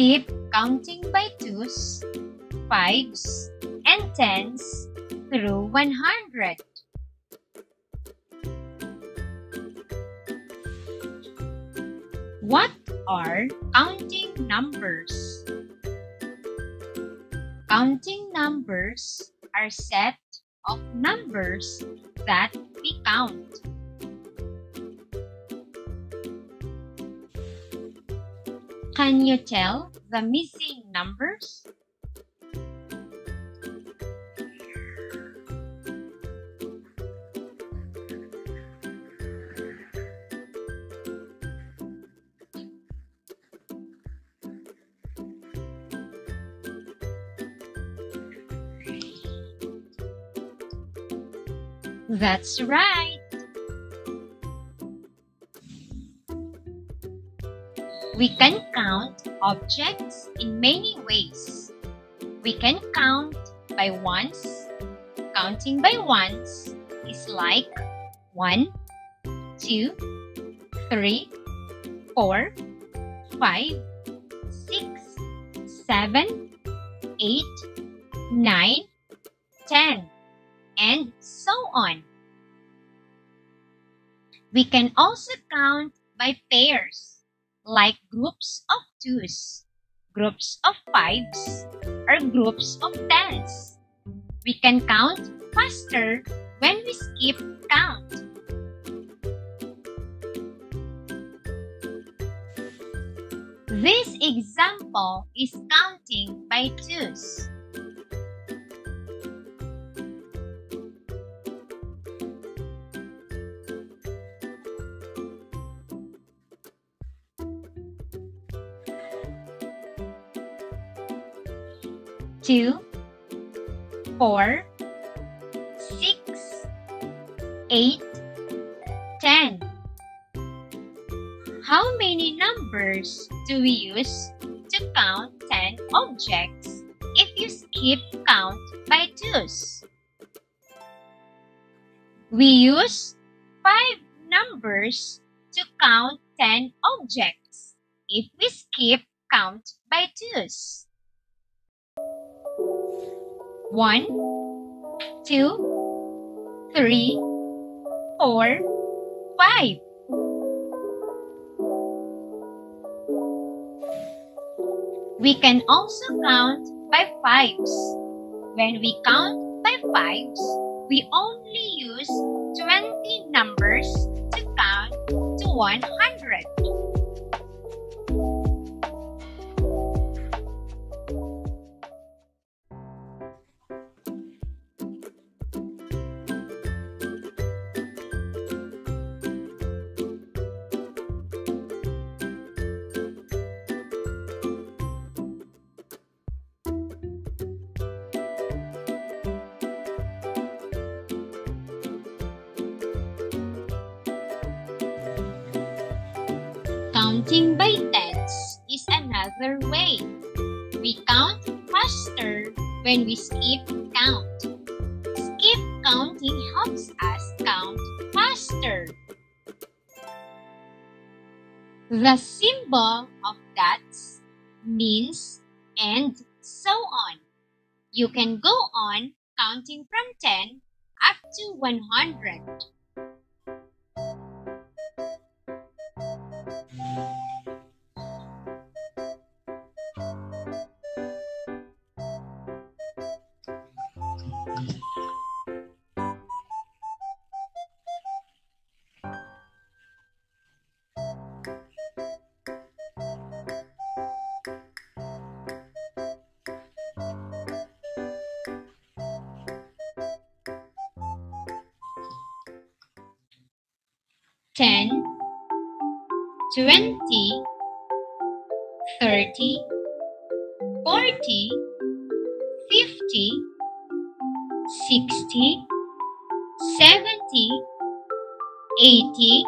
Skip counting by twos, fives, and tens through 100. What are counting numbers? Counting numbers are set of numbers that we count. Can you tell the missing numbers? That's right. We can count objects in many ways. We can count by ones. Counting by ones is like 1, 2, 3, 4, 5, 6, 7, 8, 9, 10 and so on. We can also count by pairs, like groups of twos, groups of fives, or groups of tens. We can count faster when we skip count. This example is counting by twos. Two, four, six, eight, ten. How many numbers do we use to count 10 objects if you skip count by twos? We use 5 numbers to count 10 objects if we skip count by twos. One, two, three, four, five. We can also count by fives. When we count by fives, we only use 20 numbers to count to 100. Counting by tens is another way. We count faster when we skip count. Skip counting helps us count faster. The symbol of dots means and so on. You can go on counting from 10 up to 100. Ten, twenty, thirty, forty, fifty, sixty, seventy, eighty,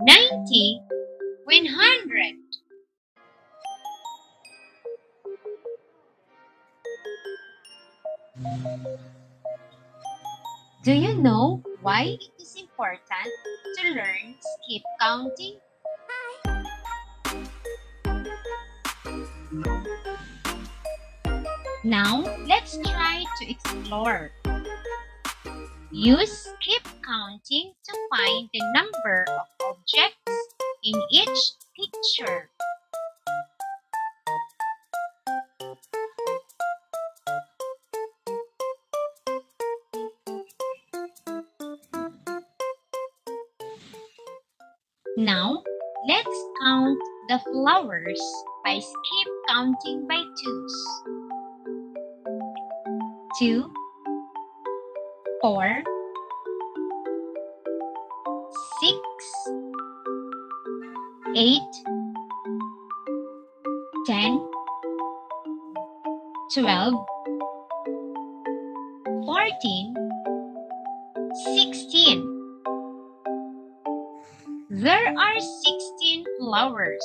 ninety, one hundred. Do you know why mm-hmm. it is important to learn skip counting? Now, let's try to explore. Use skip counting to find the number of objects in each picture. Now, let's count the flowers by skip counting by twos. Two, four, six, eight, ten, twelve, fourteen, sixteen. There are 16 flowers.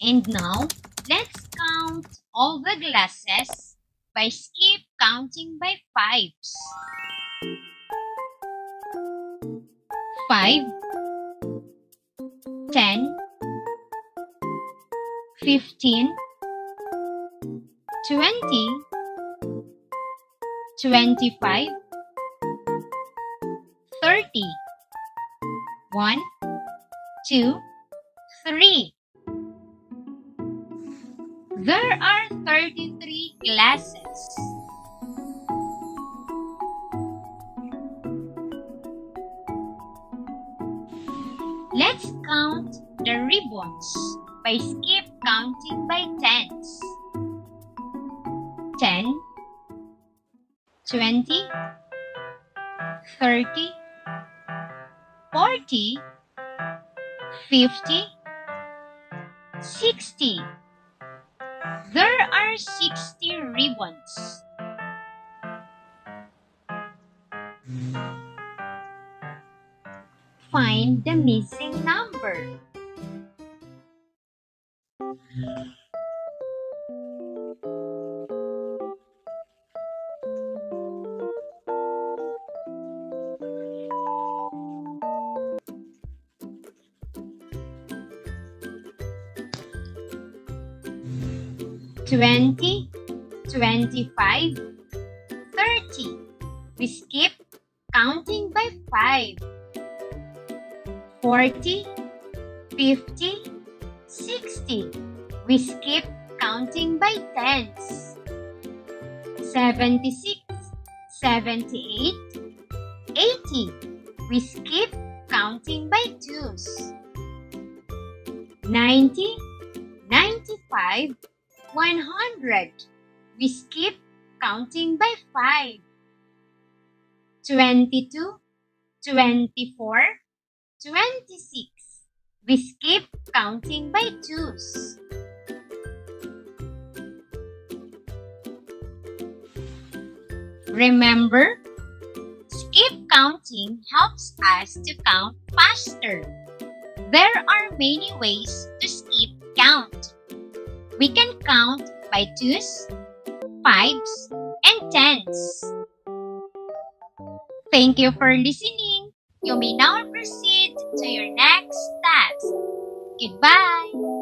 And now, let's count all the glasses by skip counting by fives. Five, ten, fifteen, twenty, twenty-five, thirty. One, two, three. There are 33 glasses. Let's count the ribbons by skip counting by tens. 10, 20, 30, 40, 50, 60. There are 60 ribbons. Find the missing number. Twenty, twenty-five, thirty. We skip counting by five. Forty, fifty, sixty. We skip counting by tens. Seventy-six, seventy-eight, eighty. We skip counting by twos. Ninety, ninety-five, 100. We skip counting by 5. 22, 24, 26. We skip counting by 2s. Remember, skip counting helps us to count faster. There are many ways to skip count. We can count by twos, fives, and tens. Thank you for listening. You may now proceed to your next task. Goodbye.